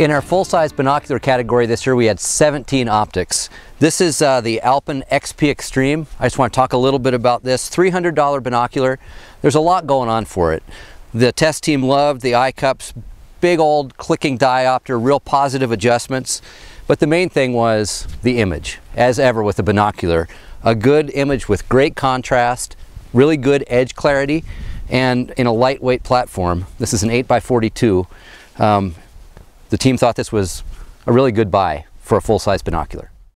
In our full-size binocular category this year, we had 17 optics. This is uh, the Alpen XP Extreme. I just want to talk a little bit about this. $300 binocular. There's a lot going on for it. The test team loved the eye cups, big old clicking diopter, real positive adjustments. But the main thing was the image, as ever with the binocular. A good image with great contrast, really good edge clarity, and in a lightweight platform. This is an 8x42. Um, the team thought this was a really good buy for a full-size binocular.